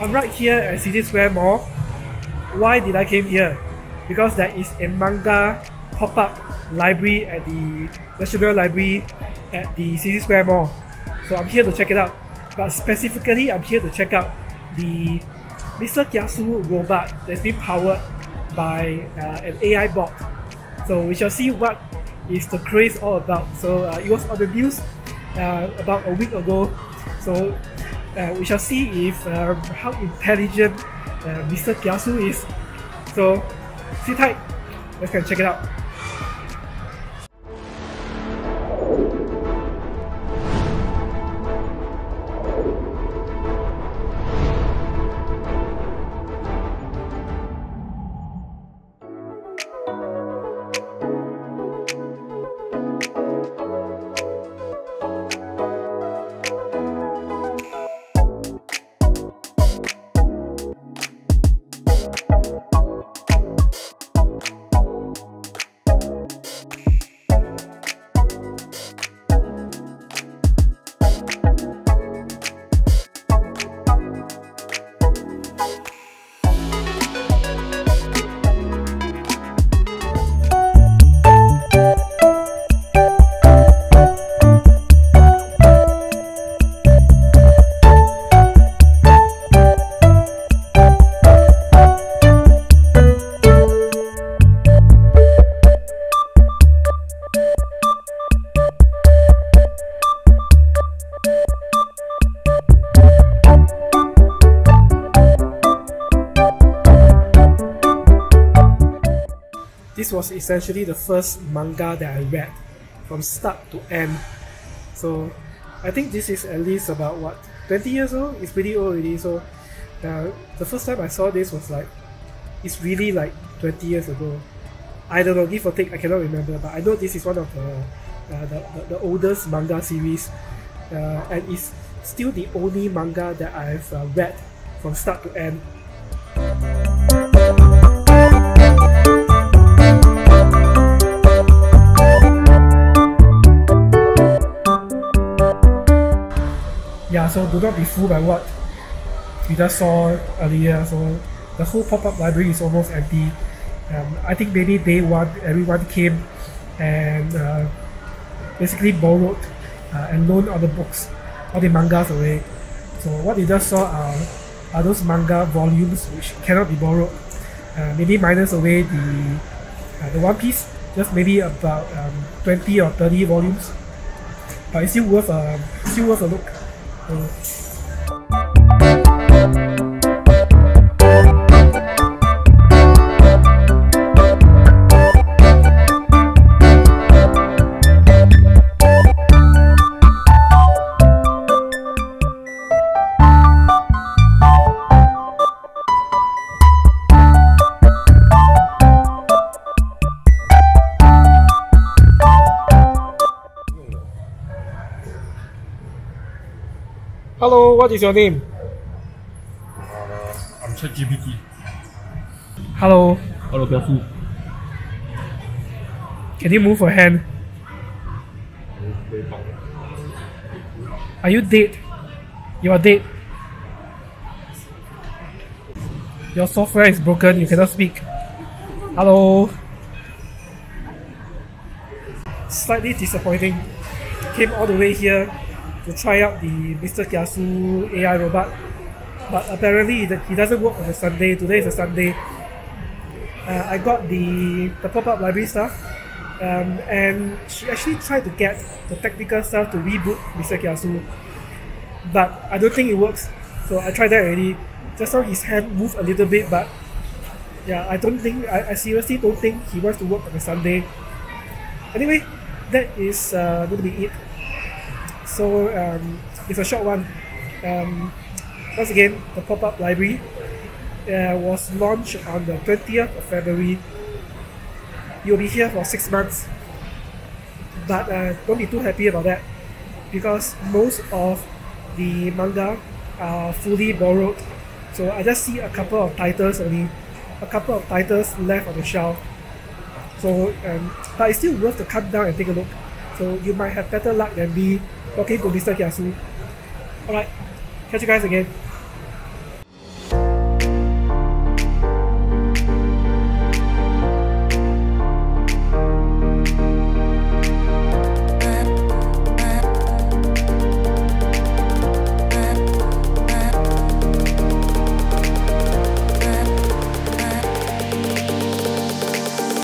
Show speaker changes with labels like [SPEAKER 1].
[SPEAKER 1] I'm right here at City Square Mall. Why did I came here? Because there is a manga pop-up library at the National Library at the City Square Mall. So I'm here to check it out. But specifically, I'm here to check out the Mr. Kiasu robot that's been powered by uh, an AI bot. So we shall see what is the craze all about. So uh, it was on the news uh, about a week ago. So uh, we shall see if um, how intelligent uh, Mr. Kiasu is. So sit tight. Let's go check it out. Was essentially the first manga that I read from start to end. So I think this is at least about what 20 years old. It's pretty old already. So uh, the first time I saw this was like it's really like 20 years ago. I don't know, give or take, I cannot remember, but I know this is one of the uh, the, the, the oldest manga series, uh, and it's still the only manga that I've uh, read from start to end. So do not be fooled by what we just saw earlier. So the whole pop-up library is almost empty. Um, I think maybe day one everyone came and uh, basically borrowed uh, and loaned all the books, all the mangas away. So what you just saw are, are those manga volumes which cannot be borrowed. Uh, maybe minus away the uh, the One Piece, just maybe about um, 20 or 30 volumes. But it's still worth a still worth a look. Uh, Hello, what is your name?
[SPEAKER 2] Uh, I'm ChatGPT.
[SPEAKER 1] Hello,
[SPEAKER 2] Hello, Kiasu.
[SPEAKER 1] can you move your hand? Are you dead? You are dead. Your software is broken, you cannot speak. Hello. Slightly disappointing. Came all the way here to try out the Mr. Kiasu AI robot. But apparently he doesn't work on a Sunday. Today is a Sunday. Uh, I got the, the pop-up library stuff um, and she actually tried to get the technical stuff to reboot Mr. Kiasu but I don't think it works so I tried that already just now his hand moved a little bit but yeah I don't think I, I seriously don't think he wants to work on a Sunday anyway that is uh, going to be it so um, it's a short one um, once again the pop-up library uh, was launched on the 20th of February. You'll be here for six months. But uh, don't be too happy about that because most of the manga are fully borrowed. So I just see a couple of titles only, a couple of titles left on the shelf. So, um, but it's still worth to come down and take a look. So you might have better luck than me talking to Mr. Kiasu. Alright, catch you guys again.